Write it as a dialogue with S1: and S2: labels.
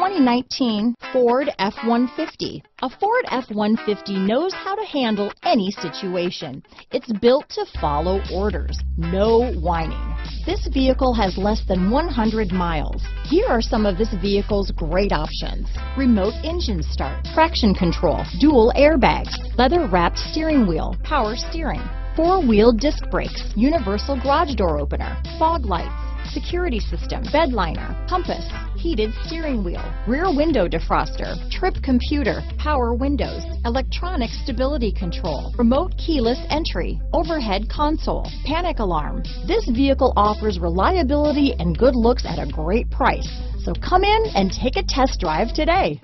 S1: 2019 Ford F-150. A Ford F-150 knows how to handle any situation. It's built to follow orders, no whining. This vehicle has less than 100 miles. Here are some of this vehicle's great options. Remote engine start, traction control, dual airbags, leather wrapped steering wheel, power steering, four-wheel disc brakes, universal garage door opener, fog lights, security system, bed liner, compass, heated steering wheel, rear window defroster, trip computer, power windows, electronic stability control, remote keyless entry, overhead console, panic alarm. This vehicle offers reliability and good looks at a great price. So come in and take a test drive today.